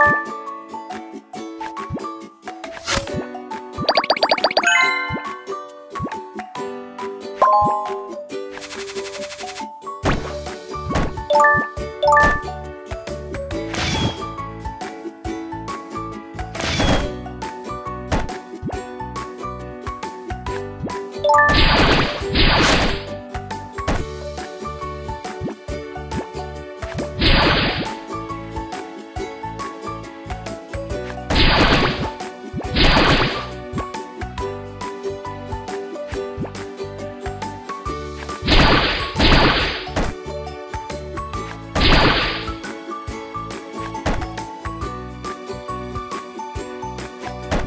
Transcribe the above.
you